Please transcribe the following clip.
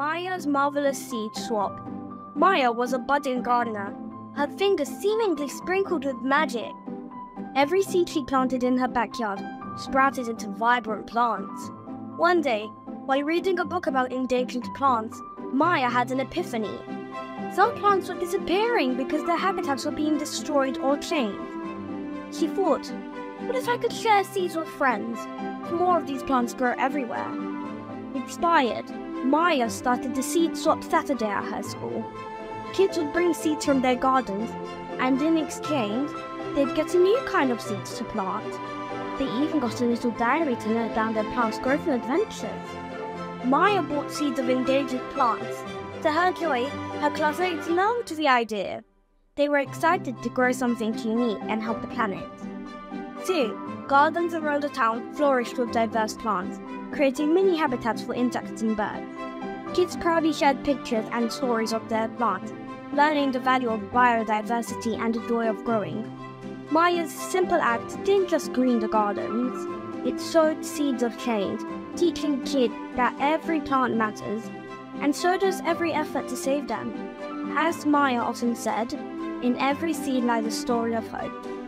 Maya's marvelous seed swap. Maya was a budding gardener, her fingers seemingly sprinkled with magic. Every seed she planted in her backyard sprouted into vibrant plants. One day, while reading a book about endangered plants, Maya had an epiphany. Some plants were disappearing because their habitats were being destroyed or changed. She thought, what if I could share seeds with friends? More of these plants grow everywhere. Inspired, Maya started the Seed Swap Saturday at her school. Kids would bring seeds from their gardens, and in exchange, they'd get a new kind of seeds to plant. They even got a little diary to note down their plants' growth and adventures. Maya bought seeds of endangered plants. To her joy, her classmates loved the idea. They were excited to grow something unique and help the planet. Soon, gardens around the town flourished with diverse plants, creating mini habitats for insects and birds. Kids proudly shared pictures and stories of their plants, learning the value of biodiversity and the joy of growing. Maya's simple act didn't just green the gardens, it sowed seeds of change, teaching kids that every plant matters, and so does every effort to save them. As Maya often said, in every seed lies a story of hope.